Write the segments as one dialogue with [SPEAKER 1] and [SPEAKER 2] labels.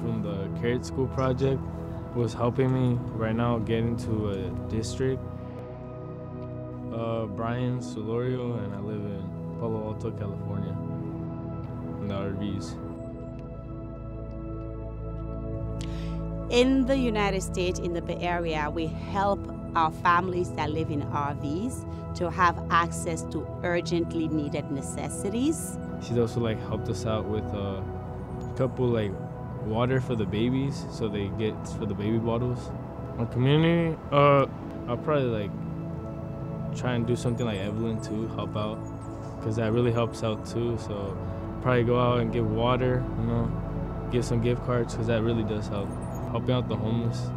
[SPEAKER 1] from the Karat School project was helping me right now get into a district. Uh, Brayan Solorio, and I live in Palo Alto, California, in the RVs.
[SPEAKER 2] In the United States, in the Bay Area, we help our families that live in RVs to have access to urgently needed necessities.
[SPEAKER 1] She's also like helped us out with a couple like water for the babies, so they get for the baby bottles. My community, uh, I'll probably like try and do something like Evelyn too, help out, because that really helps out too. So probably go out and give water, you know, give some gift cards, because that really does help. Helping out the homeless,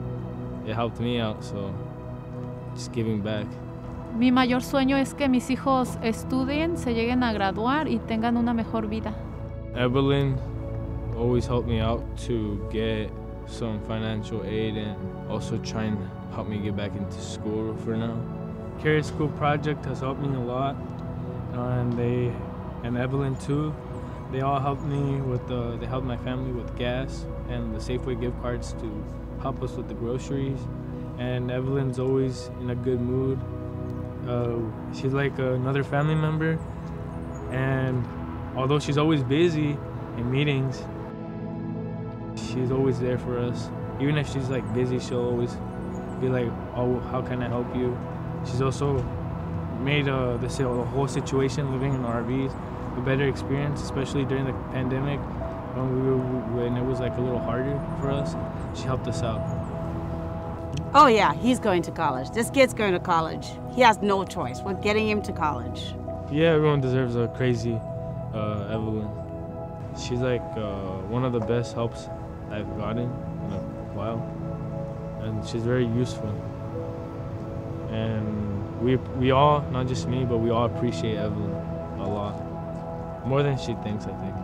[SPEAKER 1] it helped me out, so just giving back.
[SPEAKER 3] Mi mayor sueño es que mis hijos estudien, se lleguen a graduar y tengan una mejor vida.
[SPEAKER 1] Evelyn always helped me out to get some financial aid and also try and help me get back into school for now. Karat School Project has helped me a lot, and they and Evelyn too. They all helped me with the. They helped my family with gas and the Safeway gift cards to help us with the groceries. And Evelyn's always in a good mood. Uh, she's like another family member, and although she's always busy in meetings, she's always there for us. Even if she's like busy, she'll always be like, "Oh, how can I help you?" She's also made uh, the, the whole situation living in RVs a better experience, especially during the pandemic when we were when it was like a little harder for us. She helped us out.
[SPEAKER 2] Oh, yeah, he's going to college. This kid's going to college. He has no choice. We're getting him to college.
[SPEAKER 1] Yeah, everyone deserves a crazy uh, Evelyn. She's like uh, one of the best helps I've gotten in a while, and she's very useful. And we we all, not just me, but we all appreciate Evelyn a lot, more than she thinks, I think.